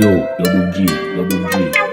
Yo, double G, double G.